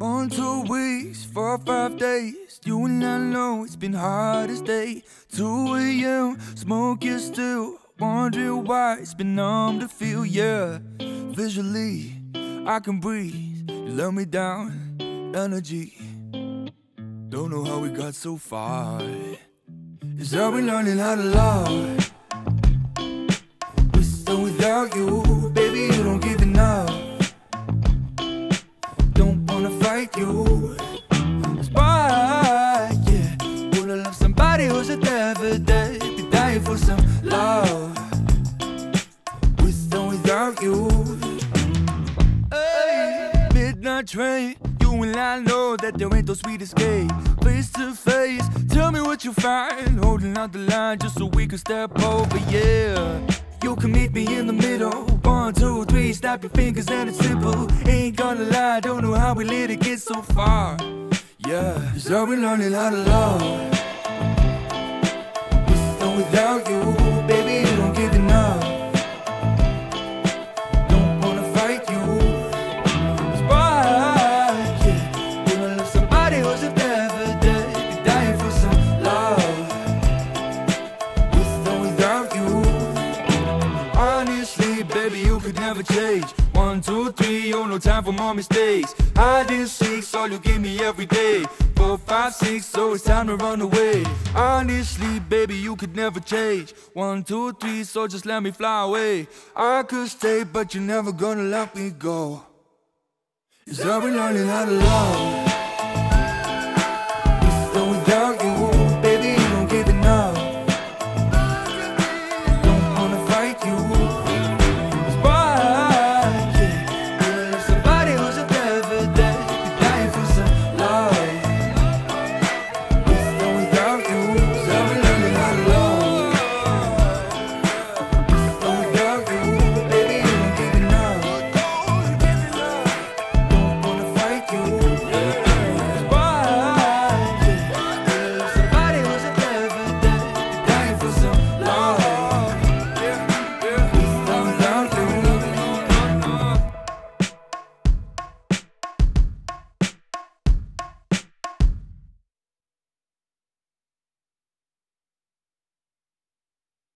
On two weeks, four or five days. You and I know it's been hard as day. 2 a.m., smoke is still. Wondering why it's been numb to feel, yeah. Visually, I can breathe. You let me down, energy. Don't know how we got so far. Is that we learning how to love? We're still without you For some love. With or without you. Hey, midnight train. You and I know that there ain't no sweet escape. Face to face, tell me what you find. Holding out the line just so we can step over, yeah. You can meet me in the middle. One, two, three, snap your fingers and it's simple. Ain't gonna lie, don't know how we let it get so far. Yeah, how we learning how to love. Could never change. One, two, three, oh, no time for more mistakes. I and seek's all you give me every day. Four, five, six, so it's time to run away. Honestly, baby, you could never change. One, two, three, so just let me fly away. I could stay, but you're never gonna let me go. Is we learning how to love?